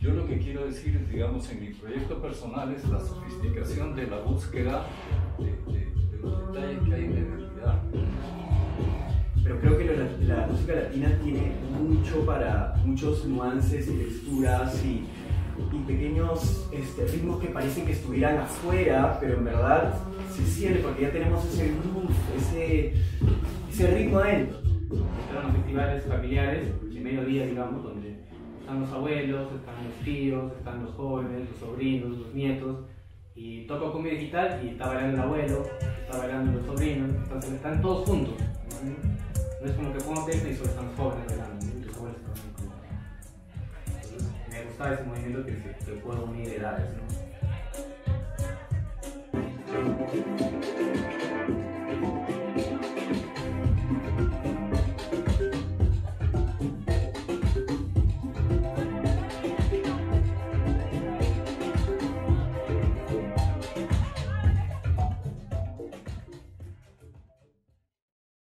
Yo lo que quiero decir, digamos, en mi proyecto personal es la sofisticación de la búsqueda de, de, de los detalles que hay en la identidad. Pero creo que la, la, música latina tiene mucho para, muchos nuances y texturas y, y pequeños este, ritmos que parecen que estuvieran afuera, pero en verdad se siente porque ya tenemos ese groove, ese, ese ritmo adentro. Están los festivales familiares de mediodía, digamos, donde están los abuelos, están los tíos, están los jóvenes, los sobrinos, los nietos, y toco cumbia digital y está bailando el abuelo, está bailando los sobrinos, entonces están todos juntos. ¿no? Es como que pongo tecno y solo están los jóvenes bailando, ¿no? los abuelos están como... Entonces me gustaba ese movimiento que se, se puede unir edades, ¿no?